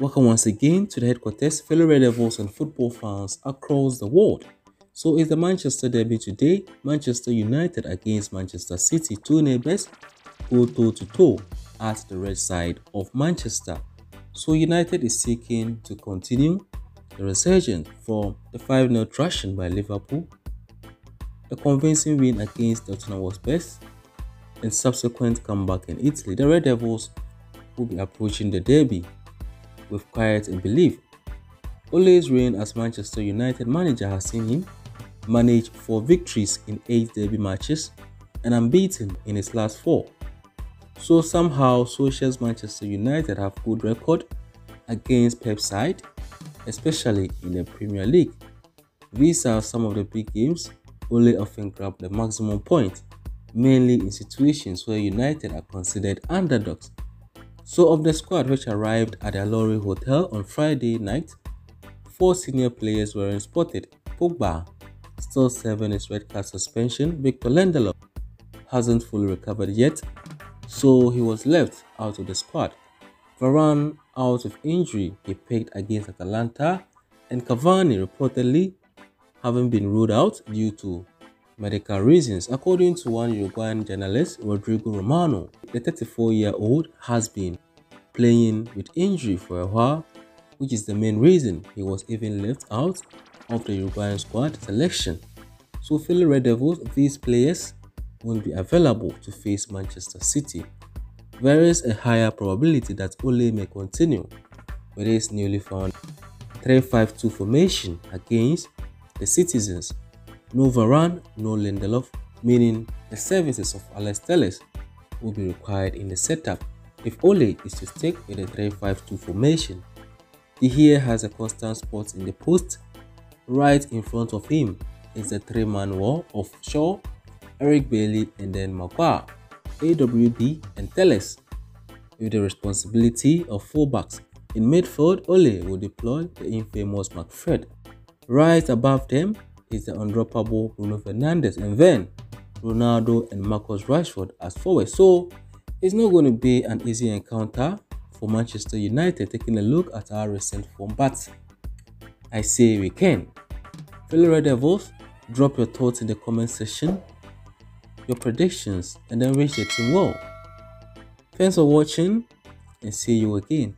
Welcome once again to the headquarters, fellow Red Devils and football fans across the world. So it's the Manchester derby today. Manchester United against Manchester City, two neighbors go toe to toe at the red side of Manchester. So United is seeking to continue the resurgence from the 5-0 thrashing by Liverpool, a convincing win against Tottenham best, and subsequent comeback in Italy. The Red Devils will be approaching the derby with quiet and belief. Ole's reign as Manchester United manager has seen him manage four victories in eight derby matches and unbeaten in his last four. So somehow Solskjaer's Manchester United have good record against Pep's side, especially in the Premier League. These are some of the big games Ole often grab the maximum point, mainly in situations where United are considered underdogs so of the squad which arrived at the Lowry Hotel on Friday night, four senior players were spotted. Pogba still serving his red card suspension. Victor Lindelof hasn't fully recovered yet, so he was left out of the squad. Varane out of injury, he picked against Atalanta, and Cavani reportedly having been ruled out due to medical reasons. According to one Uruguayan journalist, Rodrigo Romano, the 34-year-old has been playing with injury for a while, which is the main reason he was even left out of the Uruguayan squad selection. So Philly Red Devils, these players won't be available to face Manchester City. There is a higher probability that Ole may continue with his newly found 3-5-2 formation against the Citizens no Varane, no Lindelof, meaning the services of Alex Telles will be required in the setup if Ole is to stick with the 3-5-2 formation. De Gea has a constant spot in the post. Right in front of him is the three-man wall of Shaw, Eric Bailly and then Maguire, AWB and Telles with the responsibility of fullbacks. In midfield, Ole will deploy the infamous McFred. Right above them is the undroppable Bruno Fernandes, and then Ronaldo and Marcus Rashford as forwards. So it's not going to be an easy encounter for Manchester United taking a look at our recent form, but I say we can. Fellow Red Devils, drop your thoughts in the comment section, your predictions, and then wish the team well. Thanks for watching and see you again.